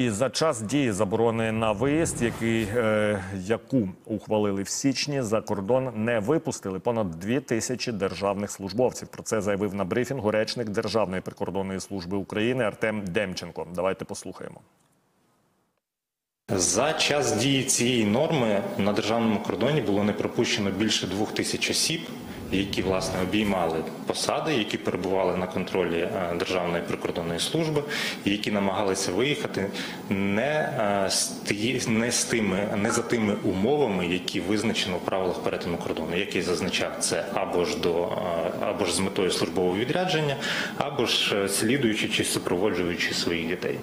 І за час дії заборони на виїзд, який, е, яку ухвалили в січні, за кордон не випустили понад дві тисячі державних службовців. Про це заявив на брифінгу речник Державної прикордонної служби України Артем Демченко. Давайте послухаємо. За час дії цієї норми на державному кордоні було не пропущено більше двох тисяч осіб, які власне обіймали посади, які перебували на контролі е, Державної прикордонної служби, які намагалися виїхати не, е, не з тими, не за тими умовами, які визначено в правилах перетину кордону, як я зазначав, це або ж до е, або ж з метою службового відрядження, або ж слідуючи чи супроводжуючи своїх дітей.